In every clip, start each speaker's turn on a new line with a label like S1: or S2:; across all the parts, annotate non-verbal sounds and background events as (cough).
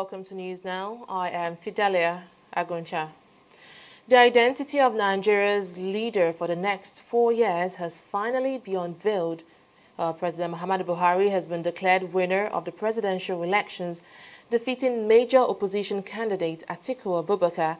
S1: welcome to News Now. I am Fidelia Agoncha. The identity of Nigeria's leader for the next four years has finally been unveiled. Uh, President Muhammadu Buhari has been declared winner of the presidential elections, defeating major opposition candidate Atiku Abubakar.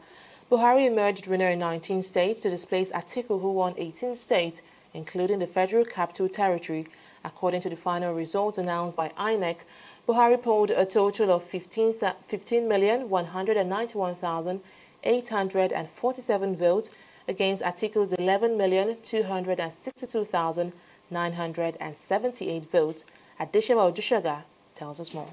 S1: Buhari emerged winner in 19 states to displace Atiku, who won 18 states, including the Federal Capital Territory. According to the final results announced by INEC, Buhari polled a total of 15,891,847 votes against Atiku's 11,262,978 votes. Additional Dushaga tells us more.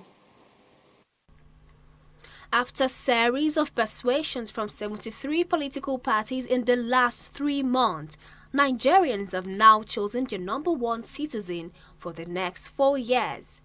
S2: After a series of persuasions from 73 political parties in the last three months, Nigerians have now chosen their number one citizen for the next four years.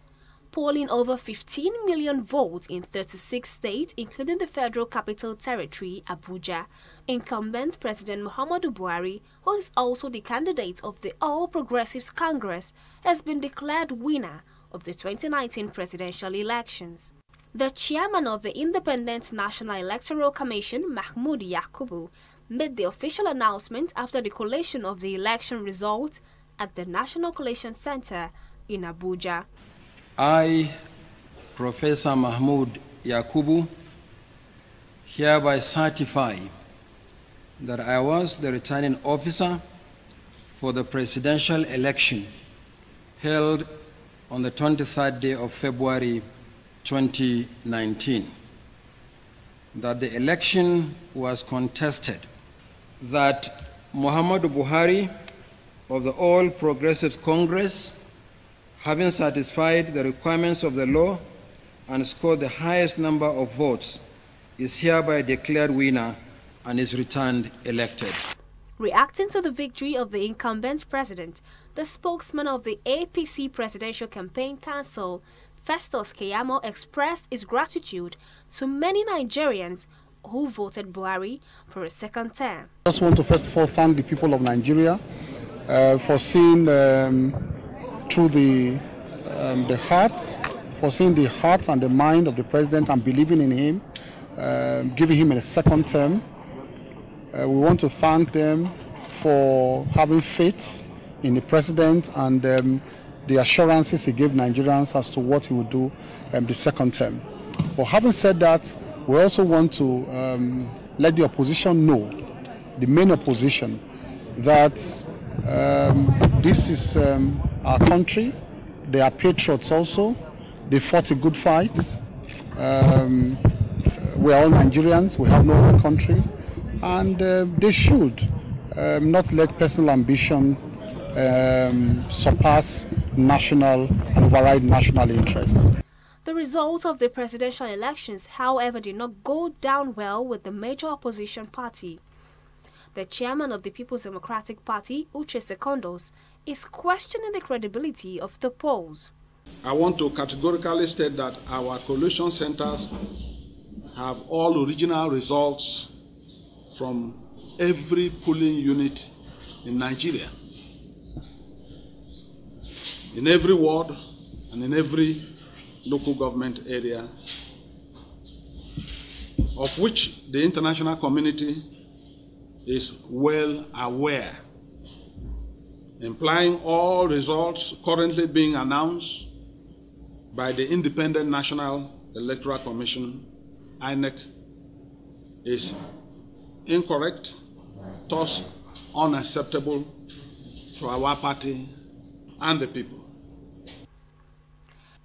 S2: Polling over 15 million votes in 36 states, including the Federal Capital Territory, Abuja, incumbent President Muhammadu Buhari, who is also the candidate of the All Progressives Congress, has been declared winner of the 2019 presidential elections. The chairman of the Independent National Electoral Commission, Mahmoud Yakubu, made the official announcement after the collation of the election results at the National Collation Center in Abuja.
S3: I, Professor Mahmoud Yakubu, hereby certify that I was the returning officer for the presidential election held on the 23rd day of February 2019. That the election was contested that Muhammadu Buhari of the All Progressives Congress, having satisfied the requirements of the law and scored the highest number of votes, is hereby declared winner and is returned elected.
S2: Reacting to the victory of the incumbent president, the spokesman of the APC Presidential Campaign Council, Festus Keyamo, expressed his gratitude to many Nigerians who voted Buhari for a second term.
S4: I just want to first of all thank the people of Nigeria uh, for seeing um, through the, um, the heart, for seeing the heart and the mind of the president and believing in him, uh, giving him a second term. Uh, we want to thank them for having faith in the president and um, the assurances he gave Nigerians as to what he would do um, the second term. But having said that, we also want to um, let the opposition know, the main opposition, that um, this is um, our country. They are patriots also. They fought a good fight. Um, we are all Nigerians. We have no other country. And uh, they should um, not let personal ambition um, surpass national and override national interests.
S2: The results of the presidential elections, however, did not go down well with the major opposition party. The chairman of the People's Democratic Party, Uche Secondus, is questioning the credibility of the polls.
S5: I want to categorically state that our collation centers have all original results from every polling unit in Nigeria. In every ward and in every local government area, of which the international community is well aware, implying all results currently being announced by the Independent National Electoral Commission, INEC, is incorrect, thus unacceptable to our party and the people.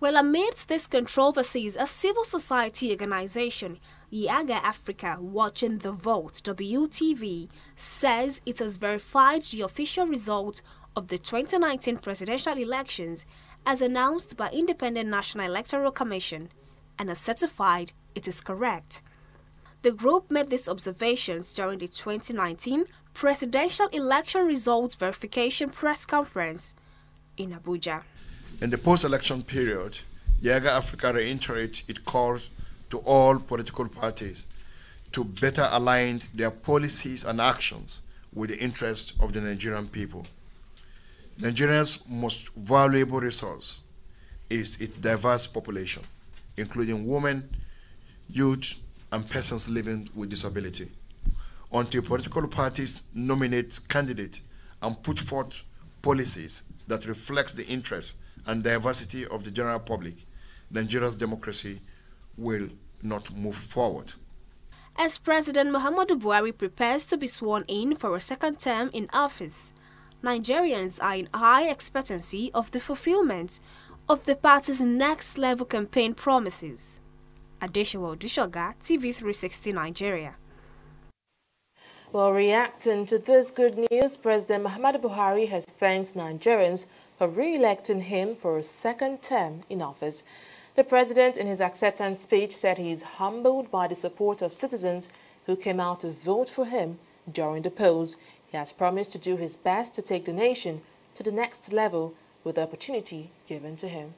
S2: Well, amidst these controversies, a civil society organization, Yiaga Africa Watching the Vote, WTV, says it has verified the official result of the 2019 presidential elections as announced by Independent National Electoral Commission and has certified it is correct. The group made these observations during the 2019 presidential election results verification press conference in Abuja.
S6: In the post-election period, Yiaga Africa reiterates its calls to all political parties to better align their policies and actions with the interests of the Nigerian people. Nigeria's most valuable resource is its diverse population, including women, youth, and persons living with disability. Until political parties nominate candidates and put forth policies that reflects the interests and diversity of the general public, Nigeria's democracy will not move forward.
S2: As President Muhammadu Buhari prepares to be sworn in for a second term in office, Nigerians are in high expectancy of the fulfillment of the party's next level campaign promises. Adeshawa Dushoga, TV360 Nigeria.
S1: Well, reacting to this good news, President Muhammadu Buhari has thanked Nigerians for re-electing him for a second term in office. The president, in his acceptance speech, said he is humbled by the support of citizens who came out to vote for him during the polls. He has promised to do his best to take the nation to the next level with the opportunity given to him.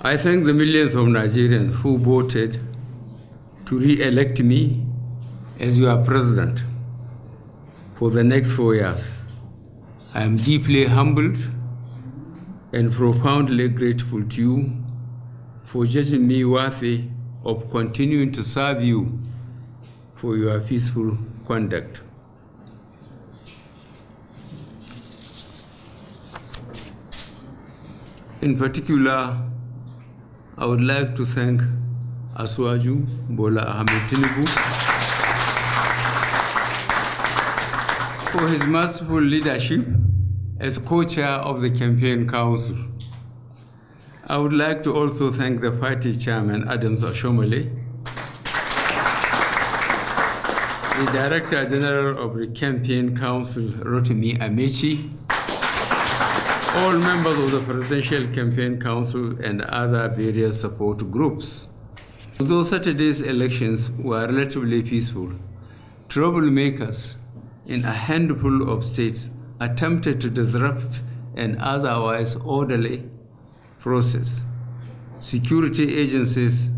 S7: I thank the millions of Nigerians who voted to re-elect me as your president for the next four years. I am deeply humbled and profoundly grateful to you for judging me worthy of continuing to serve you for your peaceful conduct. In particular, I would like to thank Asiwaju Bola Ahmed Tinubu for his merciful leadership as co-chair of the campaign council. I would like to also thank the party chairman, Adams Oshiomhole, the Director General of the Campaign Council, Rotimi Amaechi, all members of the Presidential Campaign Council and other various support groups. Although Saturday's elections were relatively peaceful, troublemakers in a handful of states attempted to disrupt an otherwise orderly process. Security agencies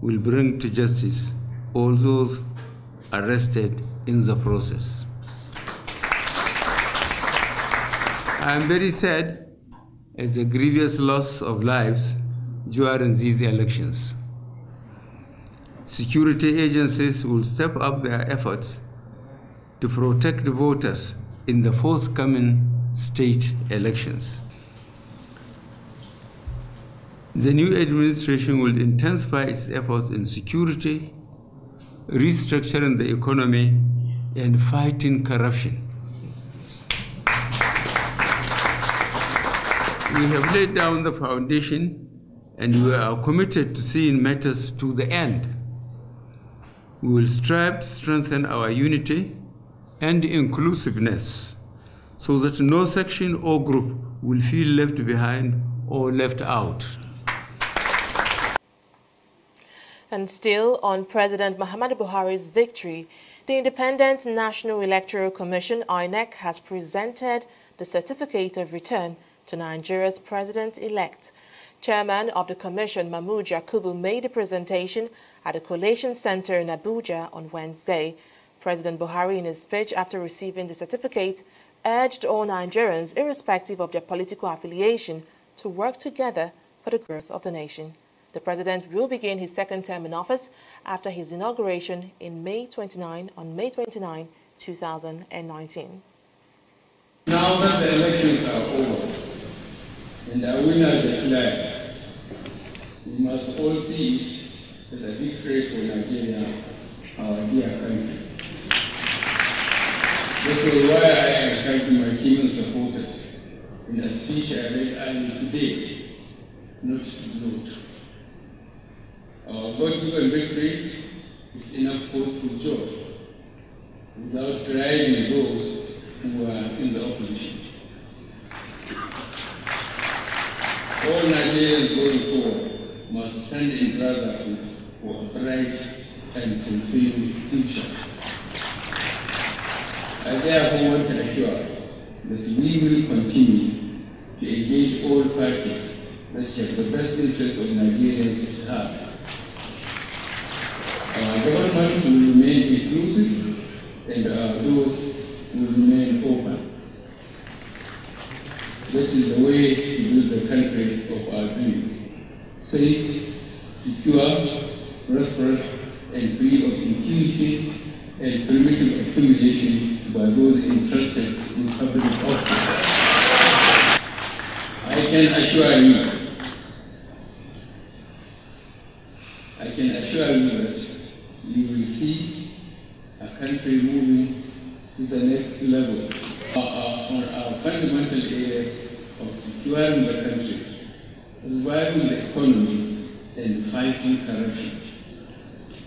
S7: will bring to justice all those arrested in the process. I am very sad at the grievous loss of lives during these elections. Security agencies will step up their efforts to protect voters in the forthcoming state elections. The new administration will intensify its efforts in security, restructuring the economy, and fighting corruption. We have laid down the foundation and we are committed to seeing matters to the end. We will strive to strengthen our unity and inclusiveness so that no section or group will feel left behind or left out.
S1: And still on President Muhammadu Buhari's victory, the Independent National Electoral Commission, INEC, has presented the Certificate of Return to Nigeria's president-elect. Chairman of the commission, Mahmoud Yakubu, made the presentation at the Collation Center in Abuja on Wednesday. President Buhari, in his speech after receiving the certificate, urged all Nigerians, irrespective of their political affiliation, to work together for the growth of the nation. The president will begin his second term in office after his inauguration in May 29 on May 29, 2019.
S7: Now that the elections are over and the winner declared, we must all see it as a victory for Nigeria, our dear country. That is why I encourage my team and supporters in a speech I read earlier today, not to gloat. Our God-given victory is enough cause for joy without driving those who are in the opposition. All Nigerians going forward must stand in brotherhood for a bright and fulfilling future. I therefore want to assure that we will continue to engage all parties that have the best interests of Nigerians at heart. Our government will remain inclusive and our doors will remain open. That is the way to build the country of our dream. Safe, secure, prosperous and free of impunity and primitive accumulation those entrusted with public office. I can assure you, I can assure you that you will see a country moving to the next level on our fundamental areas of securing the country, reviving the economy, and fighting corruption.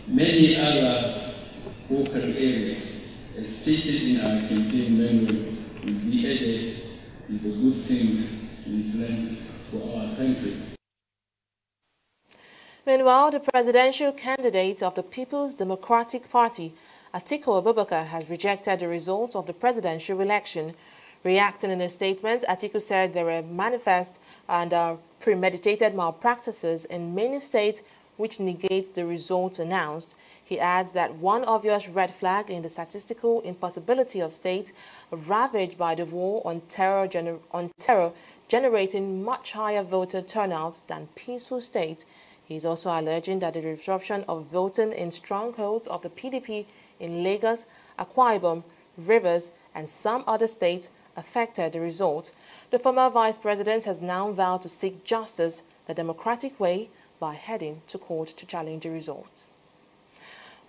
S7: Many other focal areas, stated in our campaign manual, will be added to the good things we for our country.
S1: Meanwhile, the presidential candidate of the People's Democratic Party, Atiku Abubakar, has rejected the results of the presidential election. Reacting in a statement, Atiku said there were manifest and uh, premeditated malpractices in many states which negate the results announced. He adds that one obvious red flag in the statistical impossibility of states ravaged by the war on terror, on terror generating much higher voter turnout than peaceful states he is also alleging that the disruption of voting in strongholds of the PDP in Lagos, Akwa Ibom, Rivers, and some other states affected the result. The former vice president has now vowed to seek justice the democratic way by heading to court to challenge the results.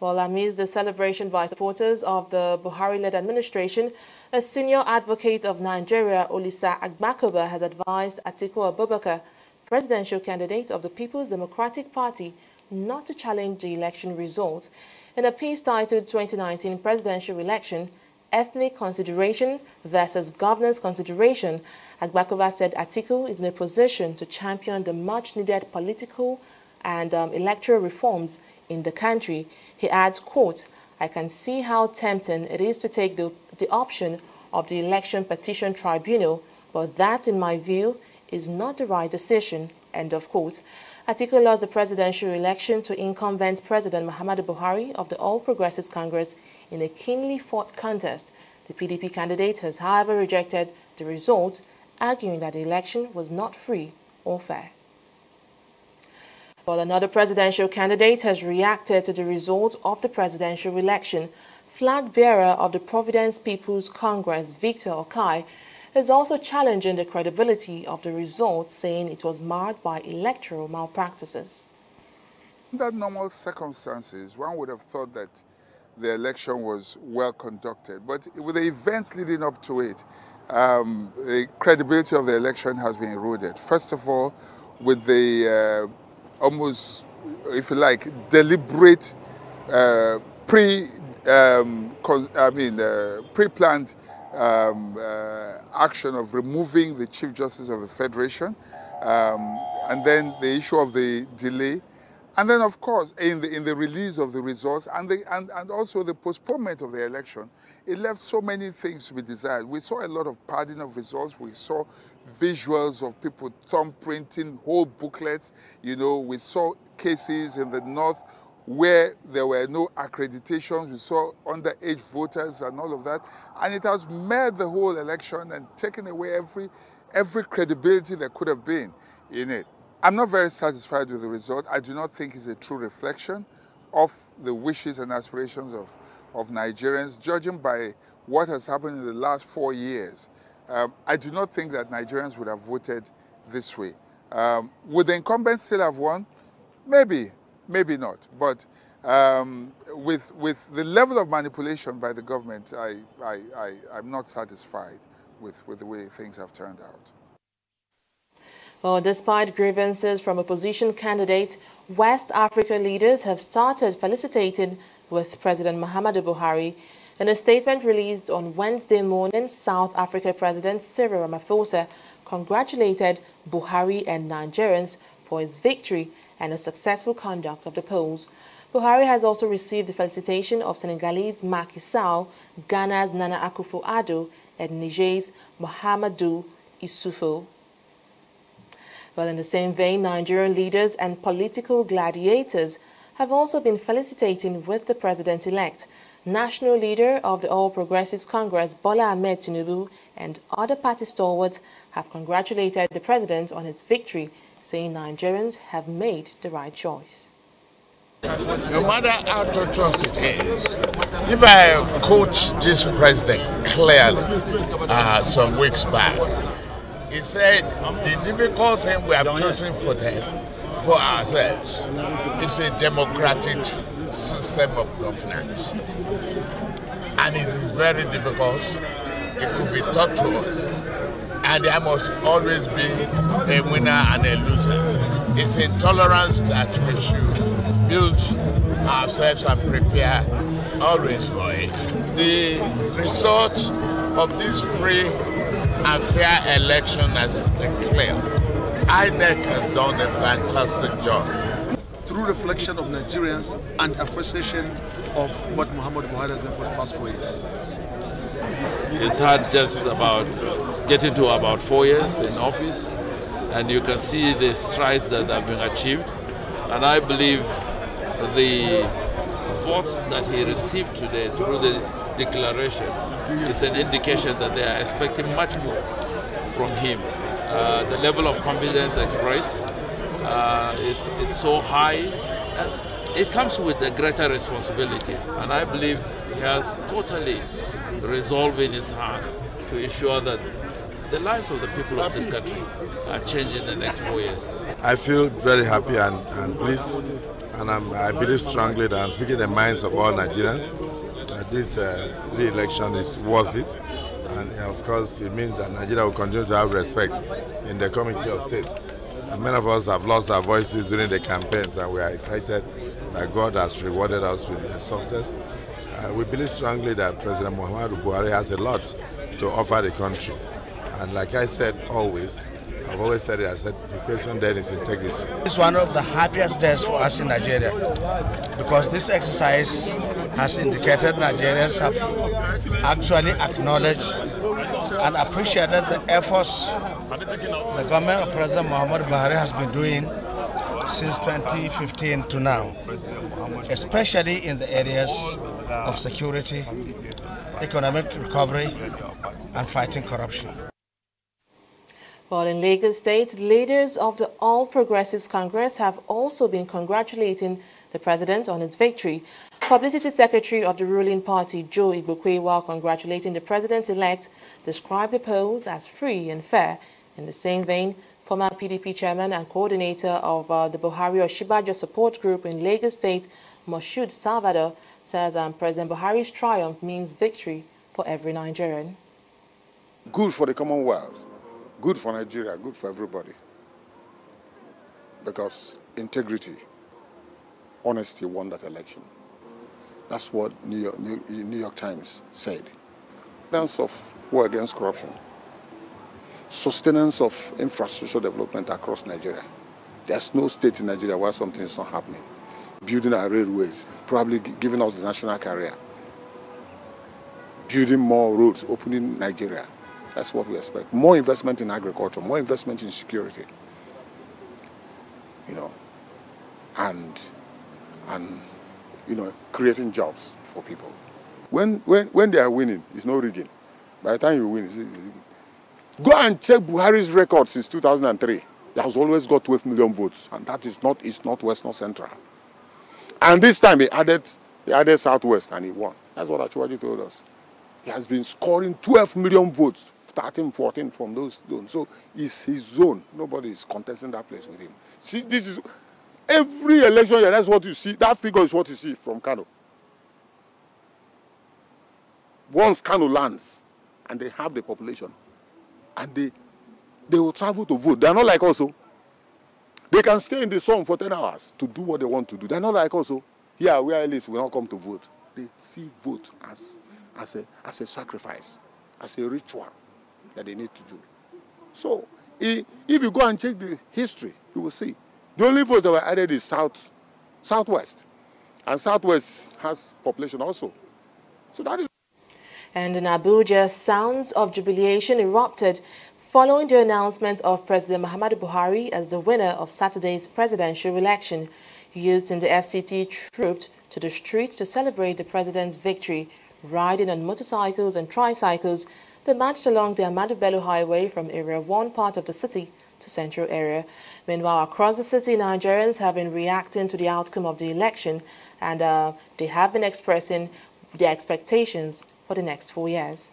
S1: Well, amidst the celebration by supporters of the Buhari-led administration, a senior advocate of Nigeria, Olisa Agbakoba, has advised Atiku Abubakar presidential candidate of the People's Democratic Party not to challenge the election result. In a piece titled 2019 Presidential Election, Ethnic Consideration versus Governance Consideration, Agbakoba said Atiku is in a position to champion the much-needed political and um, electoral reforms in the country. He adds, quote, I can see how tempting it is to take the, the option of the Election Petition Tribunal, but that, in my view, is not the right decision, end of quote. Atiku lost the presidential election to incumbent President Muhammadu Buhari of the All Progressives Congress in a keenly fought contest. The PDP candidate has, however, rejected the result, arguing that the election was not free or fair. While another presidential candidate has reacted to the result of the presidential election, flag bearer of the Providence People's Congress, Victor Okhai, is also challenging the credibility of the result, saying it was marred by electoral malpractices.
S8: Under normal circumstances, one would have thought that the election was well conducted. But with the events leading up to it, um, the credibility of the election has been eroded. First of all, with the uh, almost, if you like, deliberate uh, pre, um, I mean, uh, pre-planned um, uh, action of removing the Chief Justice of the Federation, um, and then the issue of the delay, and then of course in the, in the release of the results and, the, and, and also the postponement of the election, it left so many things to be desired. We saw a lot of padding of results. We saw visuals of people thumbprinting whole booklets. You know, we saw cases in the north where there were no accreditations. We saw underage voters and all of that. And it has made the whole election and taken away every, every credibility there could have been in it. I'm not very satisfied with the result. I do not think it's a true reflection of the wishes and aspirations of, of Nigerians, judging by what has happened in the last four years. Um, I do not think that Nigerians would have voted this way. Um, would the incumbents still have won? Maybe, maybe not. But um, with, with the level of manipulation by the government, I, I, I, I'm not satisfied with, with the way things have turned out.
S1: Well, despite grievances from opposition candidates, West Africa leaders have started felicitating with President Muhammadu Buhari. In a statement released on Wednesday morning, South Africa President Cyril Ramaphosa congratulated Buhari and Nigerians for his victory and the successful conduct of the polls. Buhari has also received the felicitation of Senegalese Macky Sall, Ghana's Nana Akufo-Addo, and Niger's Mahamadou Issoufou. Well, in the same vein, Nigerian leaders and political gladiators have also been felicitating with the president-elect. National leader of the All Progressives Congress, Bola Ahmed Tinubu, and other party stalwarts have congratulated the president on his victory saying Nigerians have made the right choice.
S9: No matter how tortuous it is, if I coach this president clearly uh, some weeks back, he said the difficult thing we have chosen for them, for ourselves, is a democratic system of governance. And it is very difficult. It could be taught to us. And there must always be a winner and a loser. It's intolerance that we should build ourselves and prepare always for it. The result of this free and fair election has been clear. INEC has done a fantastic job
S10: through reflection of Nigerians and appreciation of what Muhammad Buhari has done for the past four years.
S11: It's had just about getting to about four years in office, and you can see the strides that have been achieved. And I believe the votes that he received today through the declaration is an indication that they are expecting much more from him. Uh, the level of confidence expressed uh, is, is so high. It comes with a greater responsibility. And I believe he has totally resolved in his heart to ensure that the lives of the people of this country are changing in the next four years.
S12: I feel very happy and, and pleased, and I'm, i believe strongly that I'm speaking the minds of all Nigerians that this uh, re-election is worth it. And of course, it means that Nigeria will continue to have respect in the Committee of States. And many of us have lost our voices during the campaigns, and we are excited that God has rewarded us with success. Uh, we believe strongly that President Muhammadu Buhari has a lot to offer the country. And like I said always, I've always said it, I said the question then is integrity.
S13: It's one of the happiest days for us in Nigeria because this exercise has indicated Nigerians have actually acknowledged and appreciated the efforts the government of President Muhammad Buhari has been doing since 2015 to now, especially in the areas of security, economic recovery, and fighting corruption.
S1: While in Lagos State, leaders of the All Progressives Congress have also been congratulating the president on its victory. Publicity Secretary of the ruling party, Joe Igbokwe, while congratulating the president-elect, described the polls as free and fair in the same vein, former PDP chairman and coordinator of uh, the Buhari Osinbajo support group in Lagos State, Moshood Salvador, says um, President Buhari's triumph means victory for every Nigerian.
S14: Good for the Commonwealth, good for Nigeria, good for everybody. Because integrity, honesty won that election. That's what New York, New, New York Times said. Plans of war against corruption sustenance of infrastructure development across Nigeria. There's no state in Nigeria where something is not happening. Building our railways, probably giving us the national carrier. Building more roads, opening Nigeria. That's what we expect. More investment in agriculture, more investment in security. You know, and, and you know, creating jobs for people. When, when, when they are winning, it's no rigging. By the time you win, it's Go and check Buhari's record since 2003. He has always got 12 million votes, and that is not East, not West, not Central. And this time he added, he added Southwest, and he won. That's what Asiwaju told us. He has been scoring 12 million votes, 13, 14 from those zones. So it's his zone. Nobody is contesting that place with him. See, this is every election year. That's what you see. That figure is what you see from Kano. Once Kano lands, and they have the population, and they they will travel to vote. They are not like us. Oh. They can stay in the sun for 10 hours to do what they want to do. They are not like us. Oh. Here, where else will not come to vote. They see vote as, as, a, as a sacrifice, as a ritual that they need to do. So, if you go and check the history, you will see. The only votes that were added is South, Southwest. And Southwest has population also. So that is
S1: and in Abuja, sounds of jubilation erupted following the announcement of President Muhammadu Buhari as the winner of Saturday's presidential election. Youths in the FCT trooped to the streets to celebrate the president's victory. Riding on motorcycles and tricycles, they marched along the Ahmadu Bello Highway from Area 1 part of the city to Central area. Meanwhile, across the city, Nigerians have been reacting to the outcome of the election and uh, they have been expressing their expectations for the next four years.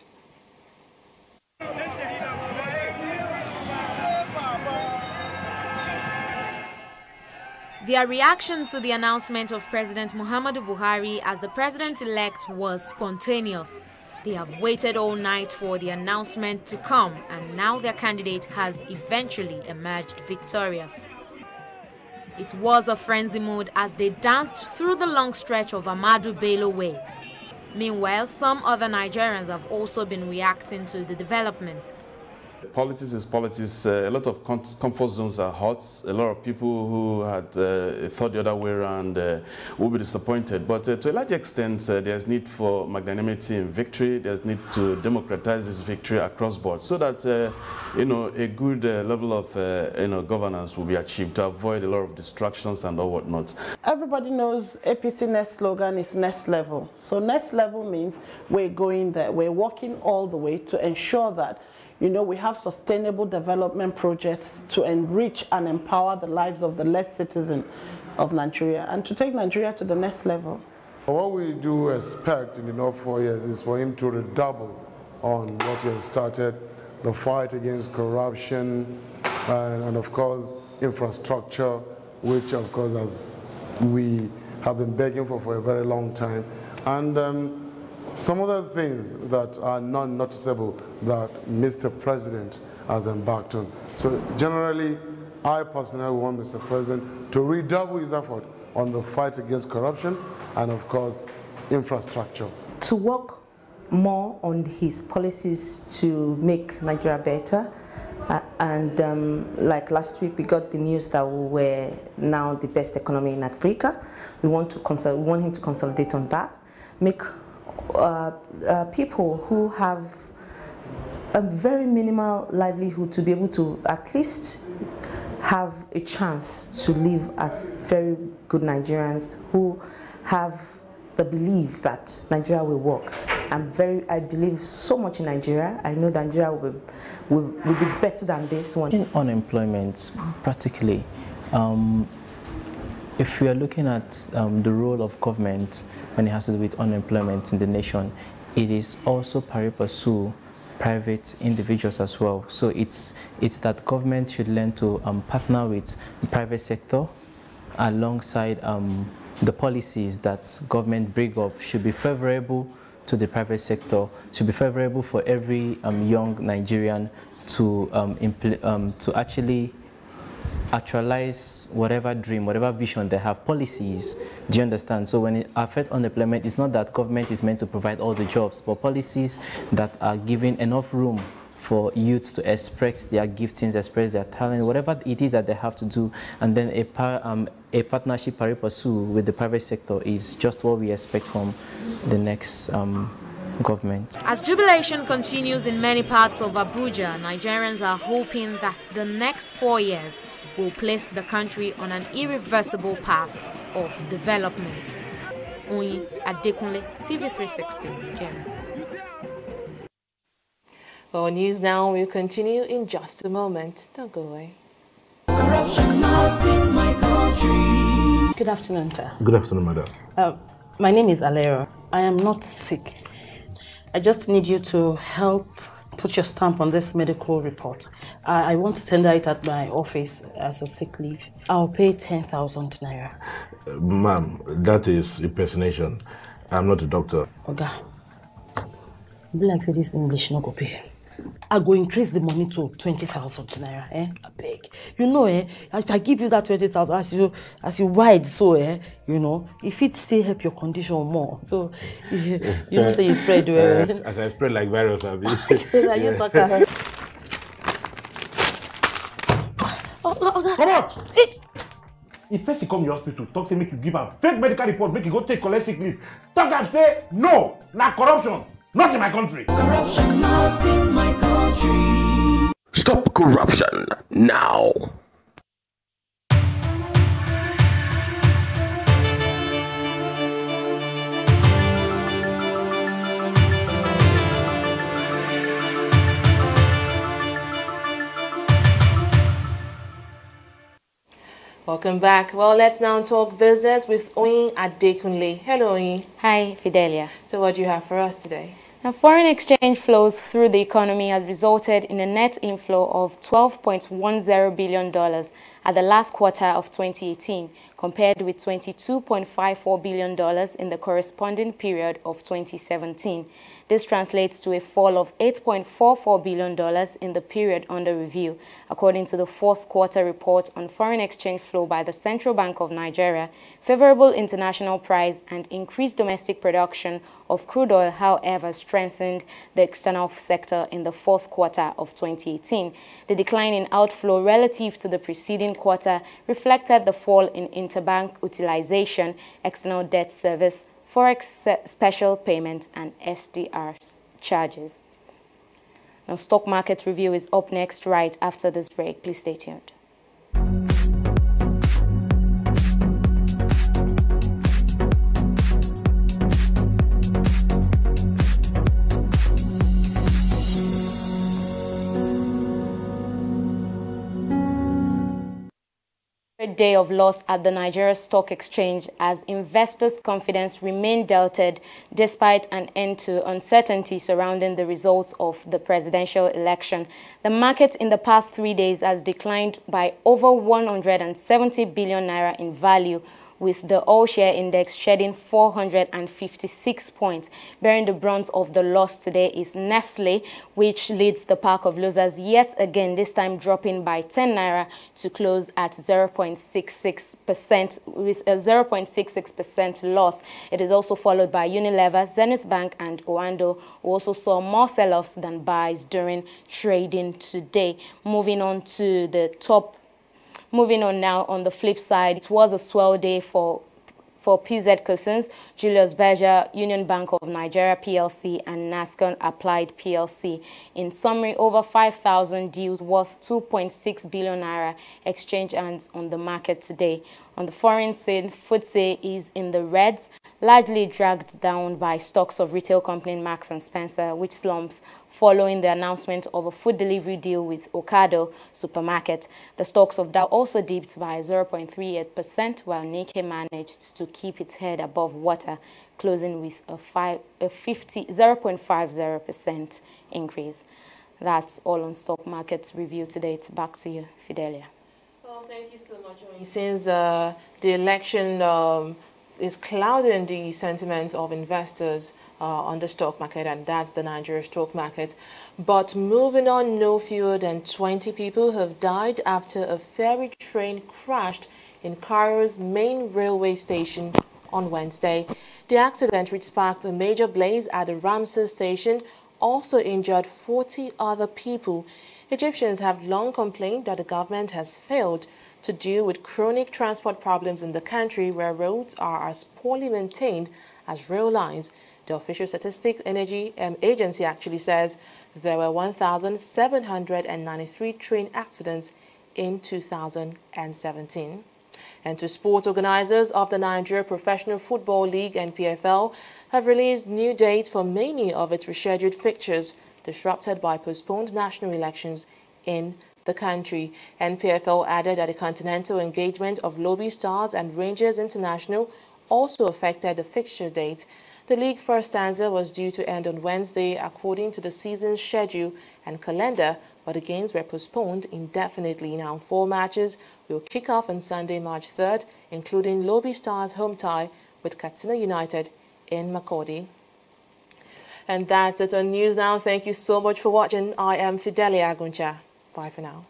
S15: Their reaction to the announcement of President Muhammadu Buhari as the president-elect was spontaneous. They have waited all night for the announcement to come and now their candidate has eventually emerged victorious. It was a frenzy mood as they danced through the long stretch of Ahmadu Bello Way. Meanwhile, some other Nigerians have also been reacting to the development.
S16: Politics is politics. Uh, a lot of comfort zones are hot. A lot of people who had uh, thought the other way around uh, will be disappointed. But uh, to a large extent, uh, there's need for magnanimity in victory. There's need to democratize this victory across board so that uh, you know a good level of you know governance will be achieved to avoid a lot of distractions and all whatnot.
S17: Everybody knows APC next slogan is next level. So next level means we're going there. We're working all the way to ensure that you know, we have sustainable development projects to enrich and empower the lives of the less citizen of Nigeria and to take Nigeria to the next level.
S18: What we do expect in the next four years is for him to redouble on what he has started, the fight against corruption, and, and of course, infrastructure, which of course, as we have been begging for for a very long time. And um, some other things that are non-noticeable that Mr. President has embarked on. So generally, I personally want Mr. President to redouble his effort on the fight against corruption and, of course, infrastructure.
S19: To work more on his policies to make Nigeria better. Uh, and um, like last week, we got the news that we were now the best economy in Africa. We want to consult, we want him to consolidate on that, make people who have a very minimal livelihood to be able to at least have a chance to live as very good Nigerians who have the belief that Nigeria will work. I'm very, I believe so much in Nigeria. I know that Nigeria will, will, will be better than this one.
S20: In unemployment, practically, um, if we are looking at um, the role of government when it has to do with unemployment in the nation, it is also pari passu private individuals as well. So it's, it's that government should learn to um, partner with private sector alongside um, the policies that government bring up should be favorable to the private sector, should be favorable for every um, young Nigerian to, um, um, to actually actualize whatever dream, whatever vision they have, policies. Do you understand? So when it affects unemployment, it's not that government is meant to provide all the jobs, but policies that are giving enough room for youths to express their giftings, express their talent, whatever it is that they have to do, and then a, par, um, a partnership pari passu with the private sector is just what we expect from the next um, government.
S15: As jubilation continues in many parts of Abuja, Nigerians are hoping that the next four years will place the country on an irreversible path of development. Oyin Adekunle, TV360, Jerry.
S1: Well, news now will continue in just a moment. Don't go away.
S21: Good afternoon, sir.
S22: Good afternoon, madam.
S21: Uh, my name is Alero. I am not sick. I just need you to help put your stamp on this medical report. I, I want to tender it at my office as a sick leave. I'll pay 10,000 naira.
S22: Uh, Ma'am, that is impersonation. I'm not a doctor.
S21: Oga, be like say this English no go pay. I go increase the money to 20,000 naira, eh? I beg. You know, eh, if I give you that 20,000, as you, as you wide so, eh, you know, if it still help your condition more. So, you, (laughs) you know, say you spread well.
S22: Uh, as, as I spread like virus, I'll (laughs) be.
S21: Now you talk. uh,
S22: Oh,
S21: Oga,
S22: Come out! If person come your hospital, talk say make you give am fake medical report, make you go take collect sick leave. Talk am say no, na corruption, not in my country.
S23: Corruption not in my country.
S24: Stop corruption now.
S1: Welcome back. Well, let's now talk business with Oyin Adekunle. Hello, Oyin.
S25: Hi, Fidelia.
S1: So what do you have for us today?
S25: Now, foreign exchange flows through the economy has resulted in a net inflow of $12.10 billion at the last quarter of 2018, compared with $22.54 billion in the corresponding period of 2017. This translates to a fall of $8.44 billion in the period under review, according to the fourth quarter report on foreign exchange flow by the Central Bank of Nigeria. Favorable international price and increased domestic production of crude oil, however, strengthened the external sector in the fourth quarter of 2018. The decline in outflow relative to the preceding quarter reflected the fall in interbank utilization, external debt service, forex special payment and SDR charges. Now, stock market review is up next right after this break. Please stay tuned. Day of loss at the Nigeria Stock Exchange as investors' confidence remained doubted despite an end to uncertainty surrounding the results of the presidential election. The market in the past three days has declined by over 170 billion naira in value with the all-share index shedding 456 points. Bearing the brunt of the loss today is Nestle, which leads the pack of losers yet again, this time dropping by 10 naira to close at 0.66% with a 0.66% loss. It is also followed by Unilever, Zenith Bank and Oando, who also saw more sell-offs than buys during trading today. Moving on to the top Moving on now, on the flip side, it was a swell day for for PZ Cussons, Julius Berger, Union Bank of Nigeria PLC, and NASCON Allied PLC. In summary, over 5,000 deals worth 2.6 billion naira exchange hands on the market today. On the foreign scene, FTSE is in the reds, largely dragged down by stocks of retail company Marks & Spencer, which slumps following the announcement of a food delivery deal with Ocado supermarket. The stocks of Dow also dipped by 0.38%, while Nikkei managed to keep its head above water, closing with a, five, a 50, 0.50% increase. That's all on stock markets review today. It's back to you, Fidelia.
S1: Well, thank you so much. Since uh, the election um, is clouding the sentiment of investors uh, on the stock market, and that's the Nigeria stock market. But moving on, no fewer than 20 people have died after a ferry train crashed in Cairo's main railway station on Wednesday. The accident, which sparked a major blaze at the Ramses station, also injured 40 other people. Egyptians have long complained that the government has failed to deal with chronic transport problems in the country where roads are as poorly maintained as rail lines. The official statistics energy um, agency actually says there were 1,793 train accidents in 2017. And to sport organizers of the Nigeria Professional Football League NPFL have released new dates for many of its rescheduled fixtures disrupted by postponed national elections in the country. NPFL added that the continental engagement of Lobi Stars and Rangers International also affected the fixture date. The league first stanza was due to end on Wednesday according to the season's schedule and calendar, but the games were postponed indefinitely. Now four matches will kick off on Sunday, March 3rd, including Lobi Stars home tie with Katsina United in Makurdi. And that's it on News Now. Thank you so much for watching. I am Fidelia Aguncha. Bye for now.